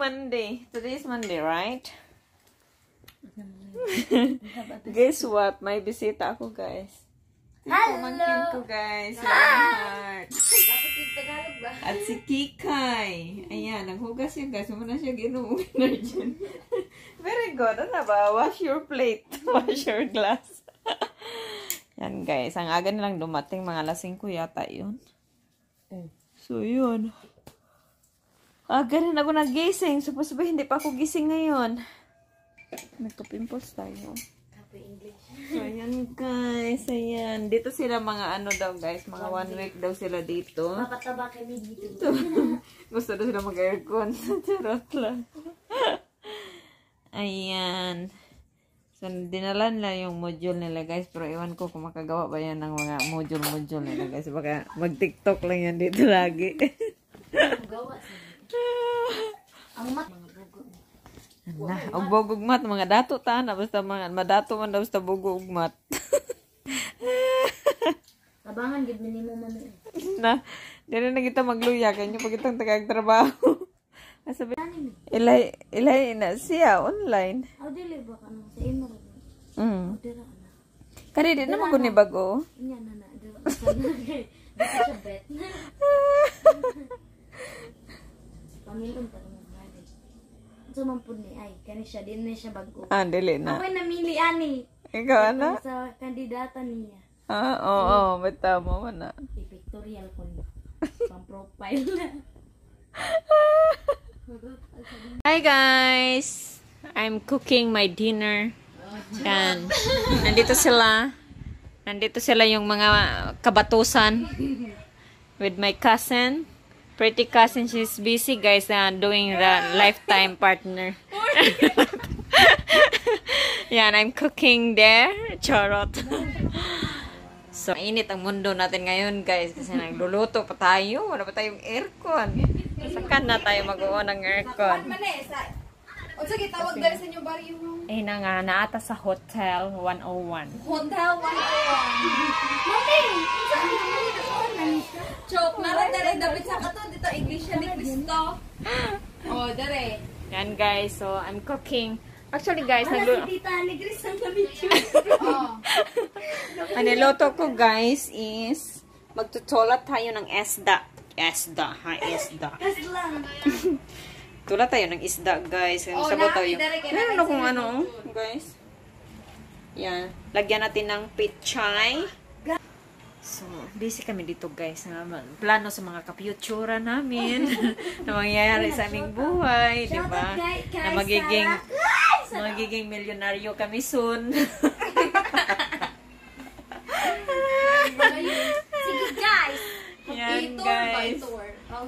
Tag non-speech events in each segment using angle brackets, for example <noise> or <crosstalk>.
Monday. Today is Monday, right? <laughs> Guess what? May bisita ako, guys. Pamangkin ko, guys. Heart. At si Kikay. Ayan, naghugas yun, guys. Muna siya ginuwi na dyan. <laughs> Very good. Ano ba? Wash your plate. <laughs> Wash your glass. Yan, guys. Ang aga nilang dumating. Mga lasing ko yata yun. So, yun. Aga rin ako nagising. Supposed ba hindi pa ako gising ngayon. Nagka-pimples tayo. So, ayan guys. Ayan. Dito sila mga ano daw guys. Mga one week daw sila dito. Papataba kami dito. <laughs> Gusto daw sila mag-aircon. <laughs> Charot lang. Ayan. So, dinala nila yung module nila guys. Pero iwan ko kung makagawa ba yan ng mga module-module nila guys. Baka mag-tiktok lang yan dito lagi. <laughs> Gawa sa Ang mat. Na, og bugugmat mga dato ta na basta mga madato man daw basta bugugmat. Tabangan, <laughs> gid mo mo man. eh. na, dili na kita magluya kay nyo pag itong tagag trabaho. <laughs> Sabi, ilay, ilay na siya online. Aw, dili ba ka? Sa imo. Mm. Na. Kani di naman ko ni bago. Inya na na. Dito <laughs> siya bet. Pangilon pa naman. brother. Sa man po ni ay kani siya din na siya bago. Ah, dili na. Ako'y namili ani. Ikaw ano? Sa kandidata niya. Ah, oo, oh, oh, basta mo man na. I-pictorial ko niya. Pang profile na. <laughs> Hi guys! I'm cooking my dinner. Yan. Nandito sila. Nandito sila yung mga kabatusan with my cousin. Pretty cousin, she's busy guys uh, doing the lifetime partner. <laughs> Yan, I'm cooking there. Charot. <laughs> So, init ang mundo natin ngayon, guys. Kasi nagluluto pa tayo. Wala pa tayong aircon. Saan na tayo mag-uon ng aircon? O sige, tawag dali sa inyo baryo. Eh na nga, naata sa Hotel 101. Hotel 101. Mami! Choke, nara dali David sa kato. Dito, Iglesia ni Cristo. O, dali. Yan guys, so I'm cooking. Actually guys, Wala naglu- si Tita Alegris ang labit yun. O. ang niluto ko guys is magtutulat tayo ng esda. Esda, ha, esda. <laughs> Tulat tayo ng isda guys. Ang Oh, sabaw na- tayo. idari ka na Meron akong may ano, guys. Yan. Lagyan natin ng pichay. Busy kami dito guys. Ma- Plano sa mga kaputura namin <laughs> na mangyayari sa aming buhay, di ba? Na magiging magiging milyonaryo kami soon. <laughs> Sige guys. Yan guys.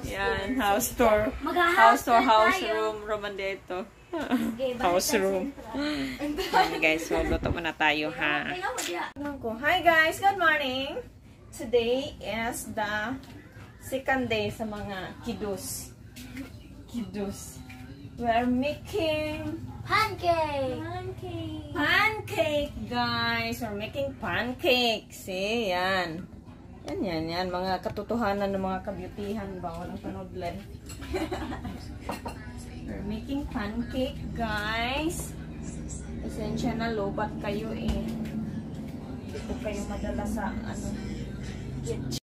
Yan, tour. house tour. House tour, house room, roman dito. Okay, <laughs> balik House room. Yan guys, so luto muna tayo ha. Hi guys, good morning. Today is the second day sa mga kiddos. Kiddos. We are making Pancake. Pancake. pancake, guys. We're making pancakes. See, yan. Yan, yan, yan. Mga katotohanan ng mga kabutihan ba? Walang panudlan. <laughs> We're making pancake, guys. Esensya na lobat kayo eh. Dito kayo madala sa ano.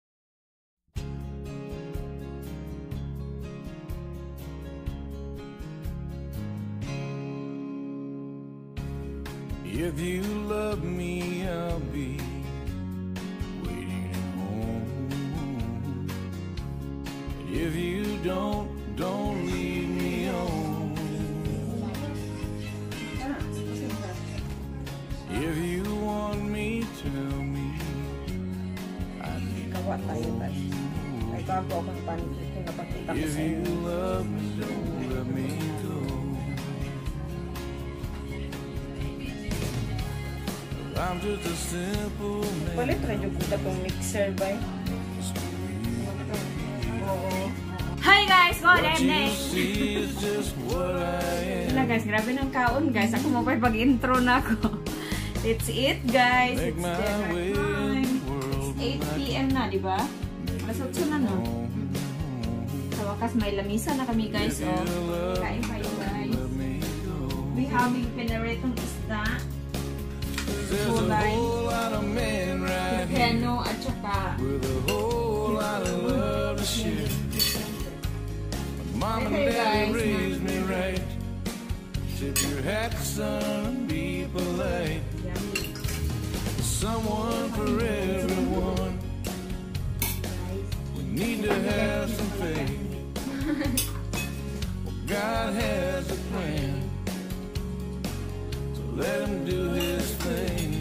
Me go. I'm just a simple man. Palit na yung buka tong mixer ba? Oo. Hi guys! Good evening! Wala guys, grabe ng kaon guys. Ako mo pa pag-intro na ako. It's it guys. It's dinner time. It's 8 p.m. na, di ba? Alas 8 na no? home. So wakas may lamisa na kami guys. Oh. Kain kayo guys. We having pinaretong isda. Here Piano at saka. Mom and daddy raised me right. Tip your hat, son, and be polite. Someone for everyone. Need to have some faith. God has a plan. So let him do his thing.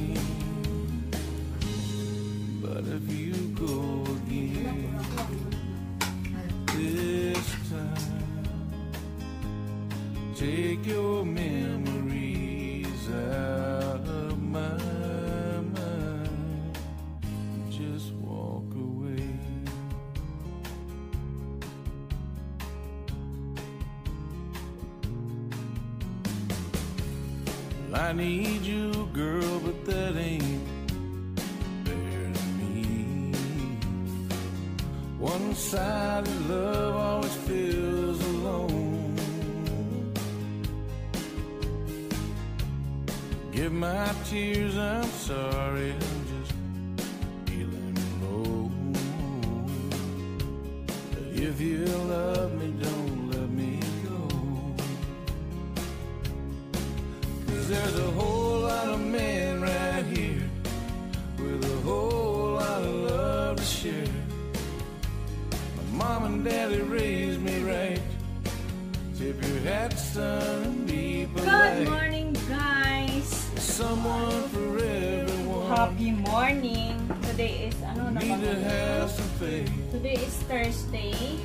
I need you, girl, but that ain't fair to me. One sided love always feels alone. Give my tears, I'm sorry, I'm just feeling low. If you love me, don't Happy morning! Today is ano na ba? Today is Thursday.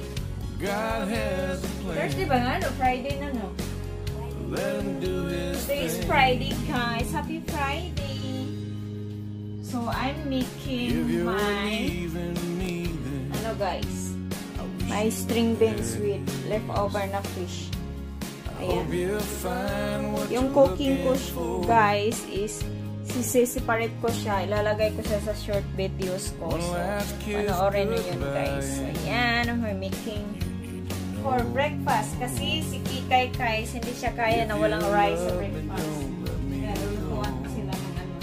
God has a plan. Thursday ba nga? No, Friday na no? Today is. Friday guys. Happy Friday! So I'm making my ano guys? My string beans with leftover na fish. Ayan. Yung cooking ko guys is sisi-separate ko siya. Ilalagay ko siya sa short videos ko. So, panoorin nyo yun guys. Ayan, we're making for breakfast. Kasi si Kikay Kais, hindi siya kaya na walang rice sa breakfast. Kaya lulutuan ko sila ng ano.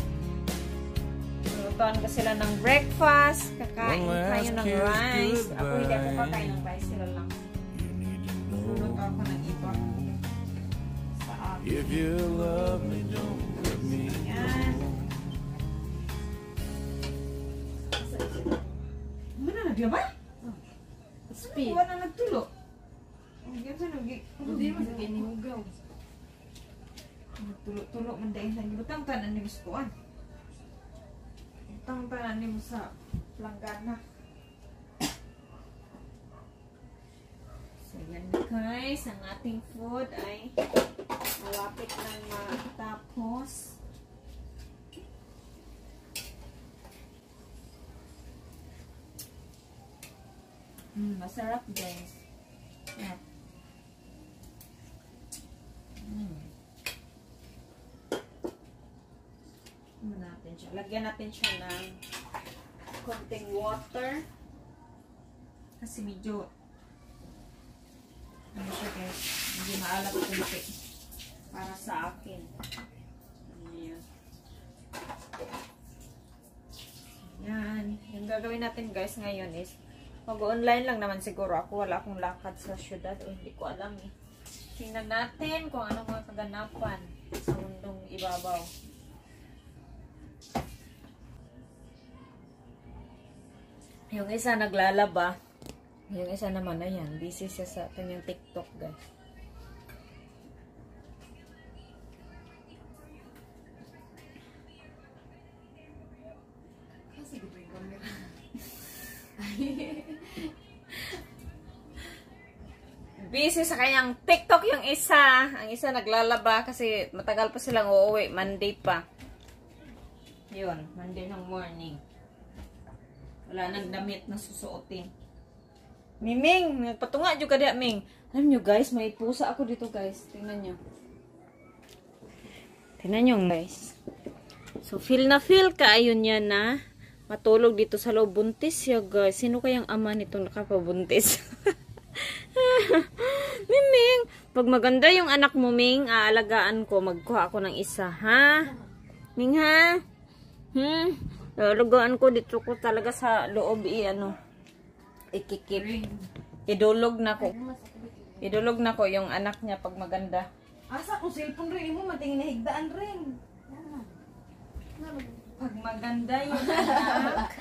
Lulutuan ko sila ng breakfast. Kakain tayo ng rice. Ako hindi ako kakain ng rice. Sila lang. Luluto ako ng iba. If you love me, don't let me Yan. Ano na naglaba? Speed. Wala na nagtulo. Ang ganyan sa nag Hindi mo sa kinihugaw. Nagtulo-tulo man dahil sa gibutang tanan ni Muskuan. Utang tanan ni sa planggana. So yan na guys, ang ating food ay malapit na matapos. Mm, masarap guys. Sarap. Mm. Natin siya? Lagyan natin siya ng konting water. Kasi medyo ano siya guys, medyo maalat kunti para sa akin. Ayan. Yan. Yung gagawin natin guys ngayon is mag-online lang naman siguro ako. Wala akong lakad sa syudad o hindi ko alam eh. Tingnan natin kung ano mga kaganapan sa mundong ibabaw. Yung isa naglalaba. Yung isa naman, ayan, busy siya sa kanyang TikTok, guys. Busy sa kanyang TikTok yung isa. Ang isa naglalaba kasi matagal pa silang uuwi. Monday pa. Yun, Monday ng morning. Wala nang damit na susuotin. Miming, nagpatunga dyan ka diya, Ming. Alam nyo guys, may pusa ako dito guys. Tingnan nyo. Tingnan nyo guys. So, feel na feel ka. Ayun yan na. Matulog dito sa loob. Buntis siya guys. Sino kayang ama nitong nakapabuntis? <laughs> Miming, pag maganda yung anak mo, Ming, aalagaan ko, magkuha ako ng isa, ha? Ming, ha? Hmm? Aalagaan ko dito ko talaga sa loob, i, ano, ikikip. Idulog na ko. Idulog na ko yung anak niya pag maganda. Asa kung cellphone rin mo, matingin na higdaan rin. Pag maganda yung <laughs> anak.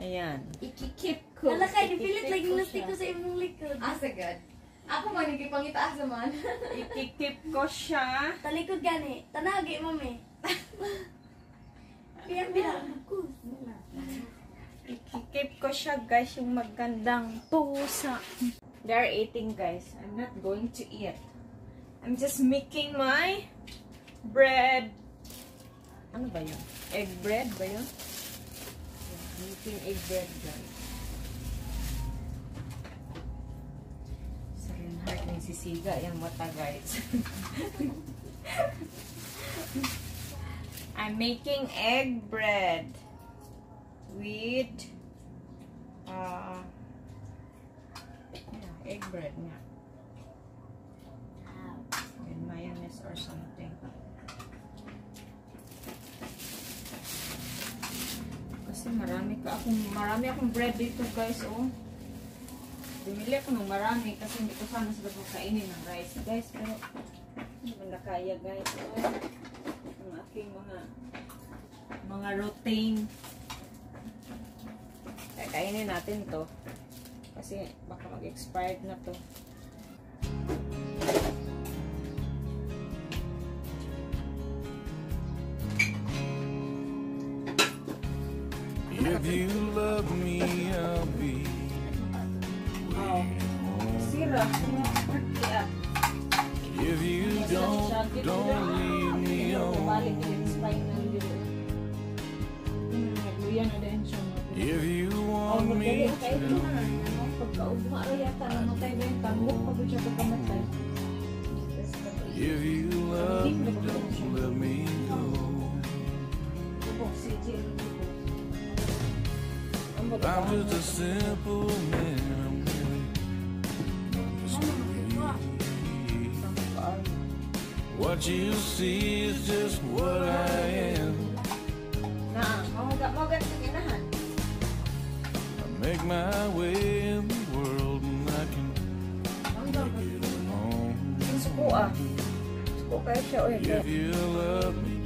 Ayan. Ikikip ko. Wala kayo, pilit lagi na stick ko sa imong likod. Ah, sagad. Ako mo, nagipangitaas naman. <laughs> Ikikip ko siya. Talikod gani. Tanagi, mami. Kaya pinakabukos. Ikikip ko siya, guys, yung magandang pusa. They're eating, guys. I'm not going to eat. I'm just making my bread. Ano ba yun? Egg bread ba yun? Making egg bread, guys. Sa Reinhardt, may sisiga yung mata, guys. <laughs> I'm making egg bread with uh, yeah, egg bread nga. With mayonnaise or something. Kasi marami ka akong marami akong bread dito guys oh. Bumili ako ng marami kasi hindi ko sana sila kainin ng rice guys pero hindi ko na kaya guys oh. Ang aking mga mga routine kaya kainin natin to. Kasi baka mag-expired na to. If you love me, If you don't, don't leave me siya. If you want me to, if you love me, don't let me go. I'm just a simple man. What you see is just what I am. Na, mahuga mo agad sa ginahan. I make my way in the world and I can make it alone. Suko ah. Suko kayo siya. Uy, If you love me,